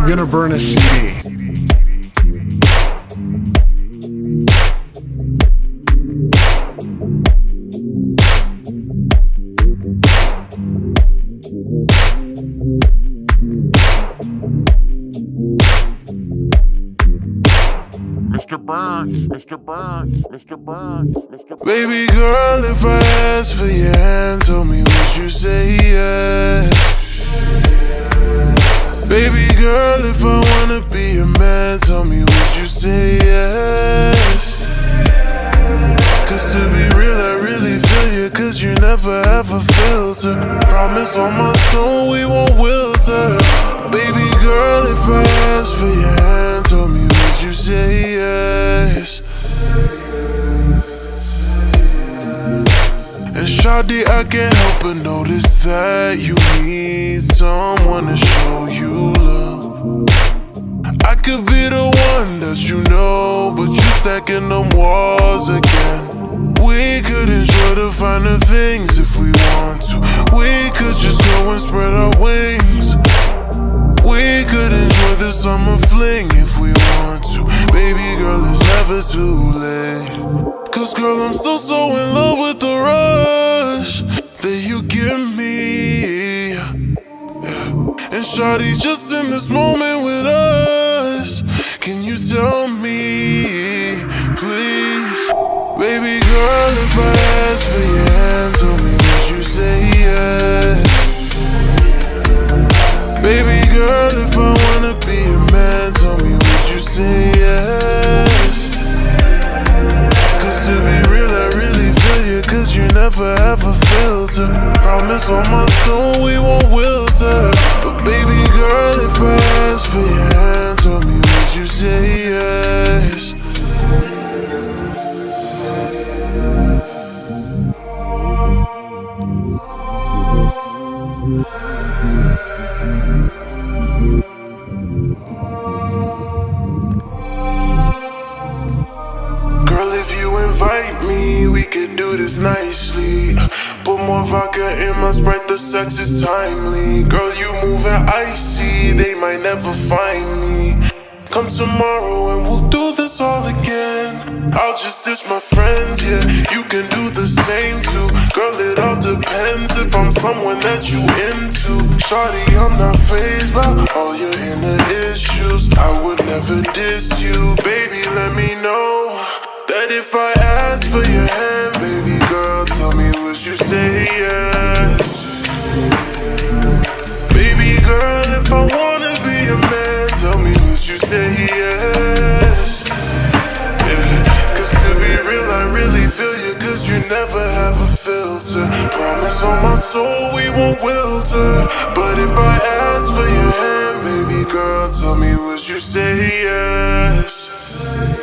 I'm gonna burn a CD. Mr. Burns, Mr. Burns, Mr. Burns, Mr. Burns. Baby girl, if I ask for your hand, tell me would you say yes? Say yes? Cause to be real, I really feel you, cause you never ever filter. Promise on my soul we won't wilter. Baby girl, if I ask for your hand, tell me would you say yes? And Shawty, I can't help but notice that you need someone to show you love. Could be the one that you know, but you stacking them walls again. We could enjoy the finer things if we want to. We could just go and spread our wings. We could enjoy the summer fling if we want to. Baby girl, it's never too late. Cause girl, I'm so, so in love with the rush that you give me. And Shawty just in this moment with us. Can you tell me, please? Baby girl, if I ask for your hand, tell me would you say yes? Baby girl, if I wanna be a man, tell me would you say yes? Cause to be real, I really feel you, cause you never ever filter. Promise on my soul we won't wilter. But baby girl, if I ask for your hand, me, we could do this nicely. Put more vodka in my sprite, the sex is timely. Girl, you moving icy, they might never find me. Come tomorrow and we'll do this all again. I'll just ditch my friends, yeah. You can do the same too. Girl, it all depends if I'm someone that you into. Shawty, I'm not fazed by all your inner issues. I would never diss you, baby. Me if I ask for your hand, baby girl, tell me would you say yes? Baby girl, if I wanna be a man, tell me would you say yes? Yeah, cause to be real, I really feel you, cause you never have a filter. Promise on my soul we won't wilter. But if I ask for your hand, baby girl, tell me would you say yes?